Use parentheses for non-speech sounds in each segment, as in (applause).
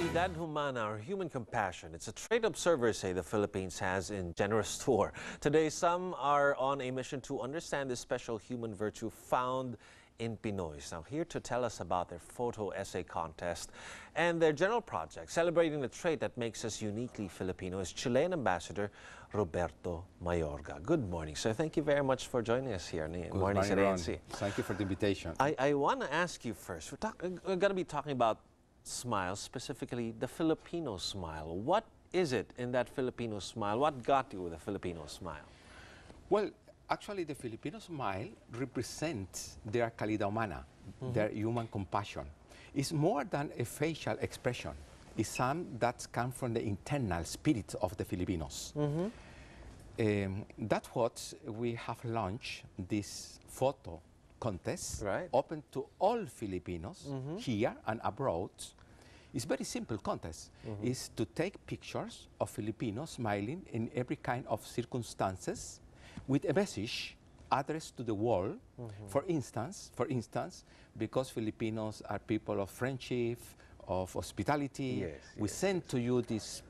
Calidad humana or human compassion. It's a trait observers say the Philippines has in generous (laughs) store. Today, some are on a mission to understand this special human virtue found in Pinoys. Now, here to tell us about their photo essay contest and their general project celebrating the trait that makes us uniquely Filipino is Chilean Ambassador Roberto Mayorga. Good morning, sir. Thank you very much for joining us here. Good morning, morning Thank you for the invitation. I, I want to ask you first. We're, talk, we're going to be talking about smile, specifically the Filipino smile. What is it in that Filipino smile? What got you with a Filipino smile? Well, actually, the Filipino smile represents their calidad humana, mm -hmm. their human compassion. It's more than a facial expression. It's some that comes from the internal spirit of the Filipinos. Mm -hmm. um, that's what we have launched this photo contest, right. open to all Filipinos mm -hmm. here and abroad. It's very simple contest. Mm -hmm. Is to take pictures of Filipinos smiling in every kind of circumstances with a message addressed to the world. Mm -hmm. For instance, for instance, because Filipinos are people of friendship, of hospitality, yes, we yes, send yes. to you these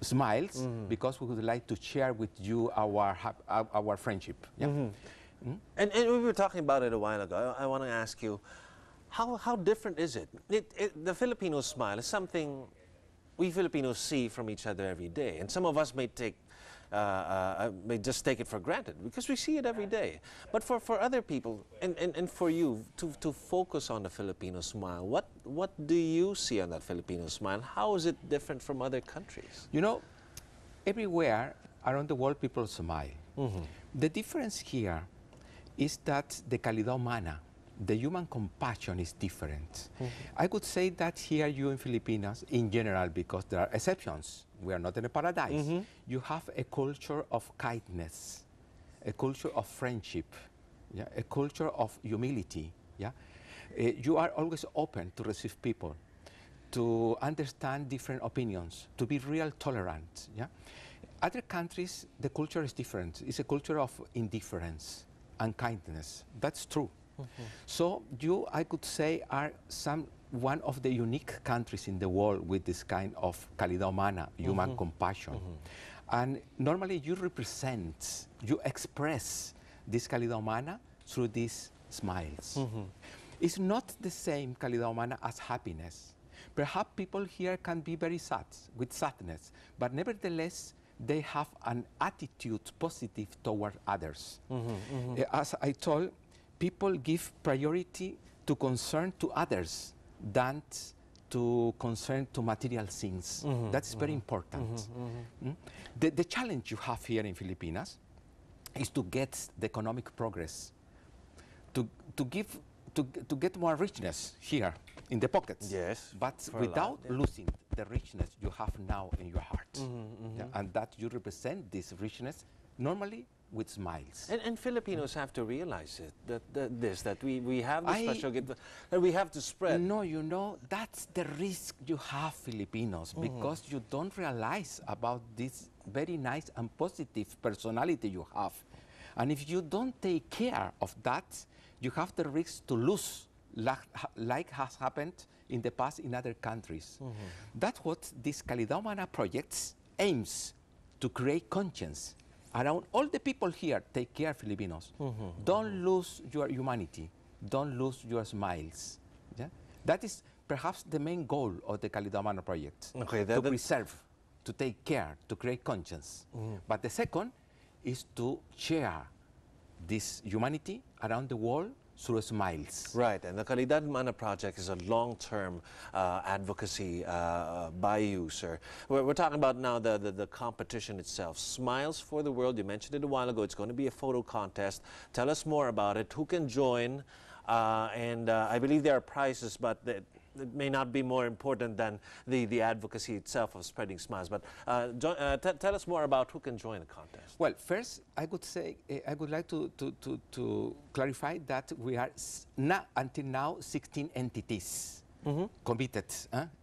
smiles mm -hmm. because we would like to share with you our our, our friendship. Yeah? Mm and, and, we were talking about it a while ago. I, I want to ask you, how, how different is it? It, it? The Filipino smile is something we Filipinos see from each other every day, and some of us may take uh, uh, may just take it for granted because we see it every day. But for, for other people, and, and, and for you, to, to focus on the Filipino smile, what, what do you see on that Filipino smile? How is it different from other countries? You know, everywhere around the world people smile. Mm -hmm. The difference here is that the calidad humana, the human compassion is different. Mm -hmm. I could say that here you in Filipinas, in general, because there are exceptions, we are not in a paradise, mm -hmm. you have a culture of kindness, a culture of friendship, yeah? a culture of humility. Yeah? Uh, you are always open to receive people, to understand different opinions, to be real tolerant. Yeah? Other countries, the culture is different. It's a culture of indifference and kindness. That's true. Mm -hmm. So you, I could say, are some one of the unique countries in the world with this kind of calidad humana, human mm -hmm. compassion. Mm -hmm. And normally you represent, you express this calidad humana through these smiles. Mm-hmm. It's not the same calidad humana as happiness. Perhaps people here can be very sad with sadness, but nevertheless, they have an attitude positive toward others. Mm -hmm, As I told, people give priority to concern to others than to concern to material things. Mm -hmm, That's very mm-hmm. important. Mm -hmm, the, the challenge you have here in Filipinas is to get the economic progress, to, to give to, to get more richness here in the pockets. Yes. But without yeah. losing the richness you have now in your heart. Mm -hmm, yeah, and that you represent this richness normally with smiles. And, and Filipinos have to realize it, that, that this, that we, we have the I, special gift, that we have to spread. No, you know, that's the risk you have, Filipinos, mm. because you don't realize about this very nice and positive personality you have. And if you don't take care of that, you have the risk to lose, like, like has happened in the past in other countries. Mm -hmm. That's what this Calidad Humana project aims to create conscience around all the people here, take care, Filipinos. Mm -hmm. Don't lose your humanity. Don't lose your smiles. Yeah? That is perhaps the main goal of the Calidad Humana project. Okay, to preserve, to take care, to create conscience. Mm -hmm. But the second is to share this humanity around the world through smiles. Right, and the Calidad Humana project is a long-term uh, advocacy uh, by you, sir. We're, we're, talking about now the, the, the, competition itself. Smiles for the World, you mentioned it a while ago, it's going to be a photo contest. Tell us more about it, who can join, uh, and uh, I believe there are prizes, but the, may not be more important than the, the advocacy itself of spreading smiles. But uh, uh, tell us more about who can join the contest. Well, first, I would say, uh, I would like to, to, to, to clarify that we are not until now 16 entities mm -hmm. committed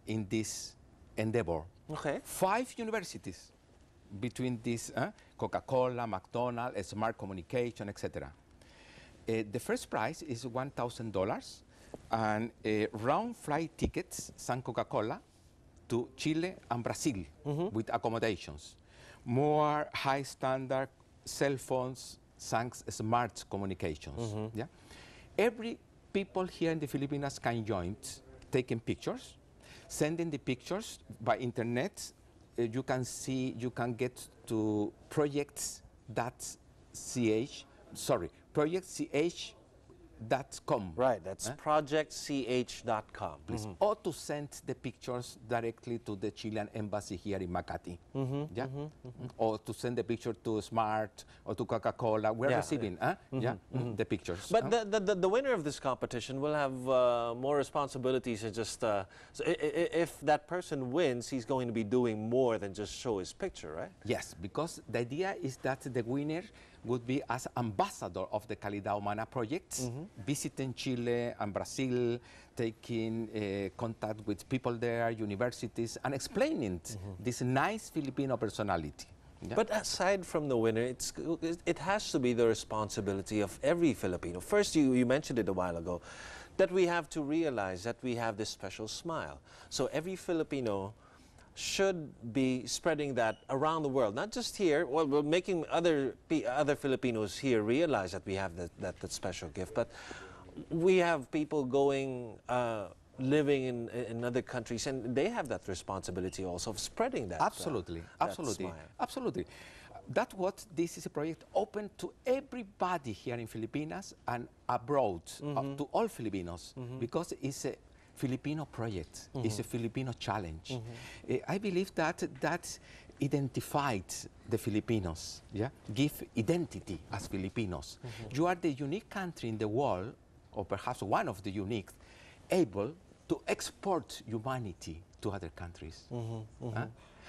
in this endeavor. Okay. Five universities between this Coca-Cola, McDonald's, Smart Communication, etc. Uh, the first prize is $1,000 and uh, round flight tickets, San Coca-Cola, to Chile and Brazil with accommodations. More high standard cell phones, thanks smart communications. Yeah? Every people here in the Philippines can join taking pictures, sending the pictures by internet. Uh, you can see, you can get to projects that ch, sorry, project ch dot com. Right, that's eh? projectch.com. please, mm-hmm. or to send the pictures directly to the Chilean embassy here in Makati. Mm-hmm, mm-hmm, yeah? Or to send the picture to Smart or to Coca-Cola. We're Yeah, receiving huh? yeah? mhm, the pictures. But huh? the, the, the, the winner of this competition will have uh, more responsibilities and just, uh, so if that person wins, he's going to be doing more than just show his picture, right? Yes, because the idea is that the winner would be as ambassador of the Calidad Humana project, visiting Chile and Brazil, taking uh, contact with people there, universities, and explaining this nice Filipino personality. Yeah? But aside from the winner, it's, it has to be the responsibility of every Filipino. First, you, you mentioned it a while ago, that we have to realize that we have this special smile. So every Filipino should be spreading that around the world, not just here. Well, we're making other other Filipinos here realize that we have that, that, that special gift, but we have people going. Uh, Living in, in other countries, and they have that responsibility also of spreading that. uh, Absolutely, that absolutely, absolutely. That's what this is a project open to everybody here in Filipinas and abroad, uh, to all Filipinos, because it's a Filipino project, it's a Filipino challenge. Uh, I believe that that identified the Filipinos, yeah, give identity as Filipinos. You are the unique country in the world, or perhaps one of the unique, able to export humanity to other countries. Huh?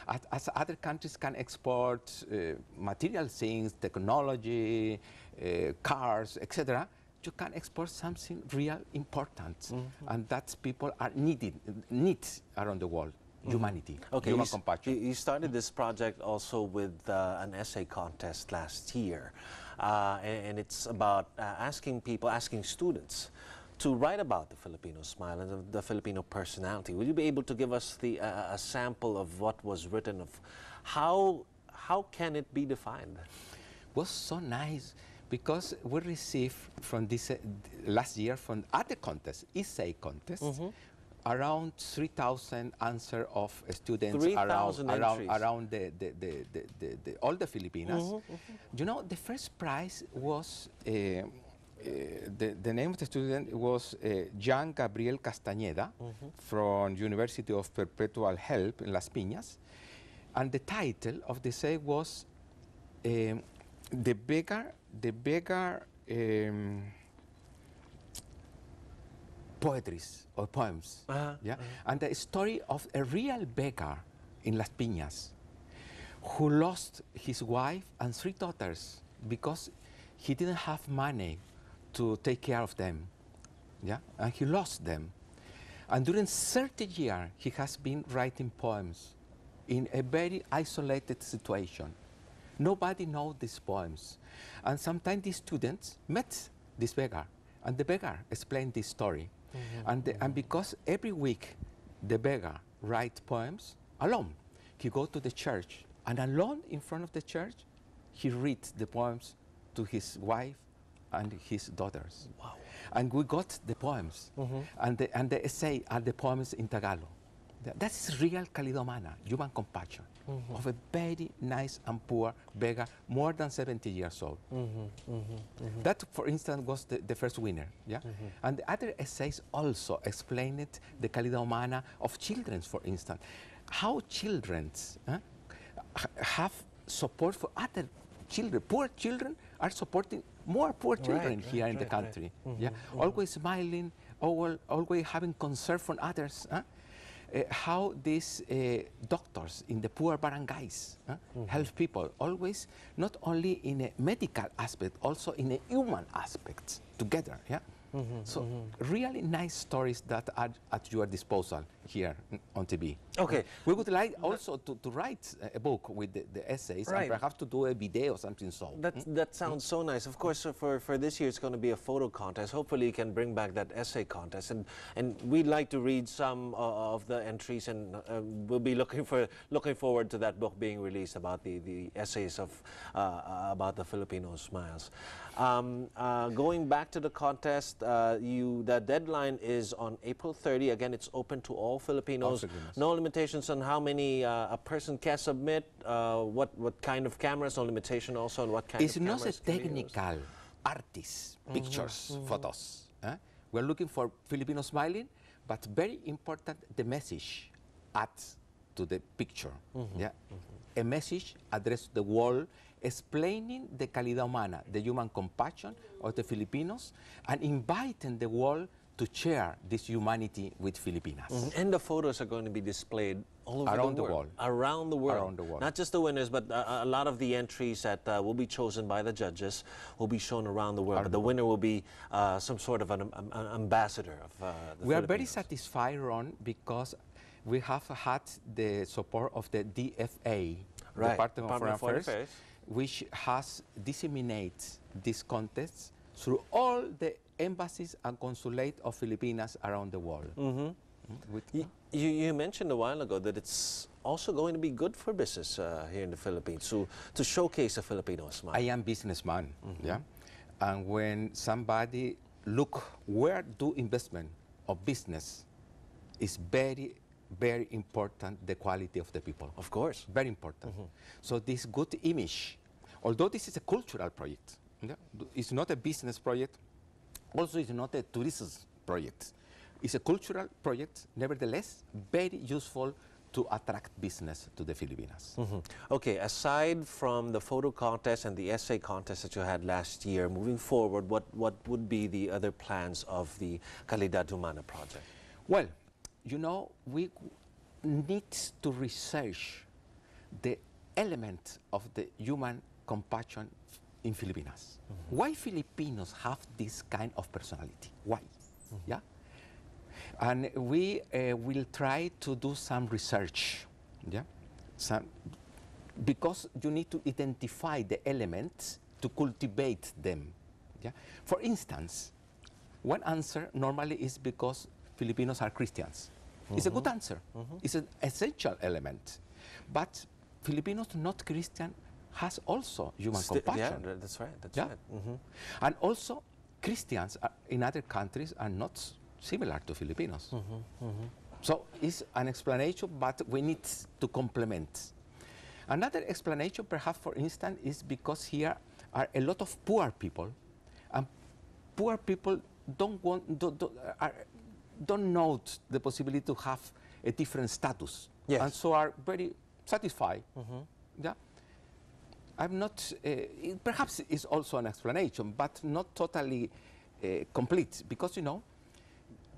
As, as other countries can export uh, material things, technology, uh, cars, etc., you can export something real important, and that people are needed, need around the world. Humanity, Okay, human you, compassion. you- you started this project also with uh, an essay contest last year, uh, and, and it's about uh, asking people, asking students to write about the Filipino smile and the, the Filipino personality. Will you be able to give us the uh, a sample of what was written of how how can it be defined? was so nice because we received from this uh, last year from other contests, essay contest, Mm-hmm. around 3,000 answer of students 3,000 around around, around the, the, the, the, all the Filipinas. Mm-hmm, You know, the first prize was. Uh, uh, the, the name of the student was uh, Jean Gabriel Castañeda Mm-hmm. from University of Perpetual Help in Las Piñas, and the title of the essay was um, the beggar, the beggar um, poetries or poems. Uh-huh, yeah? And the story of a real beggar in Las Piñas who lost his wife and three daughters because he didn't have money to take care of them. Yeah? And he lost them. And during 30 years, he has been writing poems in a very isolated situation. Nobody knows these poems. And sometimes these students met this beggar, and the beggar explained this story. Mm-hmm. And, the- and because every week the beggar write poems alone, he go to the church, and alone in front of the church, he reads the poems to his wife and his daughters. Wow. And we got the poems, mm-hmm. and, the, and the essay are the poems in Tagalog. That's real Calidad Humana, human compassion, Mm-hmm. of a very nice and poor beggar, more than 70 years old. Mm-hmm. Mm-hmm. That, for instance, was the, the first winner. Yeah? And the other essays also explained the Calidad Humana of children, for instance. How children have support for other children. Poor children are supporting more poor children right, here in the right, right. country. Yeah? Always smiling, always, always having concern for others. huh? Uh, how these uh, doctors in the poor barangays huh, help people, always not only in a medical aspect, also in a human aspect together. Yeah? so really nice stories that are at your disposal here on TV. Okay. We would like also to, to write a book with the, the essays Right. and perhaps to do a video or something so. That, that sounds so nice. Of course, uh, for, for this year, it's going to be a photo contest. Hopefully, you can bring back that essay contest. And, and we'd like to read some uh, of the entries, and uh, we'll be looking, for, looking forward to that book being released about the, the essays of, uh, uh, about the Filipino smiles. Um, uh, going back to the contest, uh, you, the deadline is on April 30. Again, it's open to all Filipinos. Filipinos. No limitations on how many uh, a person can submit, uh, what, what kind of cameras, no limitation also on what kind It's of not a cameras can be used. technical artist pictures, photos. eh? We're looking for Filipino smiling, but very important the message adds to the picture. Yeah, a message addressed to the world, explaining the calidad humana, the human compassion of the Filipinos, and inviting the world to share this humanity with Filipinas. And the photos are going to be displayed all over Around the the world. world. Around the world. Around the world. Not just the winners, but uh, a lot of the entries that uh, will be chosen by the judges will be shown around the world. But the winner will be uh, some sort of an, um, an ambassador of uh, the We are very satisfied, Ron, because we have had the support of the DFA, Right, Department, of Foreign Affairs, Affairs. which has disseminated these contests through all the embassies and consulate of Filipinas around the world. Mm-hmm. With, Y- You, you mentioned a while ago that it's also going to be good for business uh, here in the Philippines to, to showcase the Filipino smile. I am businessman, yeah, and when somebody look where do investment of business is very, very important. The quality of the people. of course. Very important. So this good image, although this is a cultural project, yeah, it's not a business project, also it's not a tourism project. It's a cultural project, nevertheless, very useful to attract business to the Filipinas. Mhm. Okay, aside from the photo contest and the essay contest that you had last year, moving forward, what, what would be the other plans of the Calidad Humana project? Well, you know, we need to research the element of the human compassion in Filipinas. Mm-hmm. Why Filipinos have this kind of personality? Why? Mm-hmm. Yeah? And we uh, will try to do some research. Yeah? Some, because you need to identify the elements to cultivate them. Yeah? For instance, one answer normally is because Filipinos are Christians. It's a mm-hmm. good answer. It's an essential element. But Filipinos not Christian has also human Sti- yeah, compassion. tha- that's right. That's Yeah. right. Mhm. And also, Christians are, in other countries are not similar to Filipinos. Mm-hmm, mm-hmm. So it's an explanation, but we need to complement. Another explanation, perhaps, for instance, is because here are a lot of poor people, and poor people don't want, don't, don't, are, don't know the possibility to have a different status, Yes. and so are very satisfied. Mm-hmm. Yeah. I'm not, uh, it perhaps it's also an explanation, but not totally uh, complete, because you know,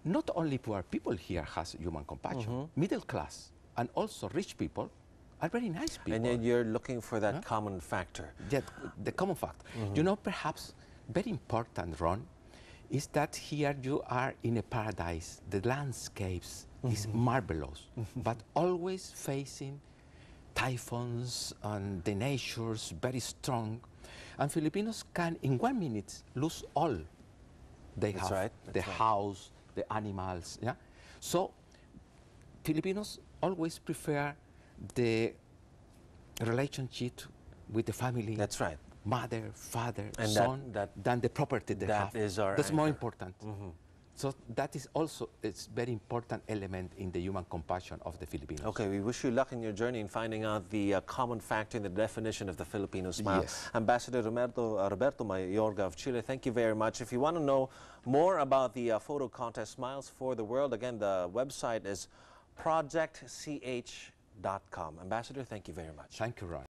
not only poor people here has human compassion, middle class and also rich people are very nice people. And then you're looking for that common factor. That, the common fact. You know, perhaps very important, Ron, is that here you are in a paradise. The landscapes is marvelous, (laughs) but always facing typhoons and the nature's very strong. And Filipinos can, in one minute, lose all they That's have. right, the right. house, the animals. Yeah. So Filipinos always prefer the relationship with the family. That's right. Mother, father, And son, that- than the property they that have. is our That's more anchor. important. Mm-hmm. So that is also it's very important element in the human compassion of the Filipinos. Okay, we wish you luck in your journey in finding out the uh, common factor in the definition of the Filipino smile. Yes. Ambassador Roberto, uh, Roberto Mayorga of Chile, thank you very much. If you want to know more about the uh, photo contest Smiles for the World, again, the website is projectch.com. Ambassador, thank you very much. Thank you, Ron.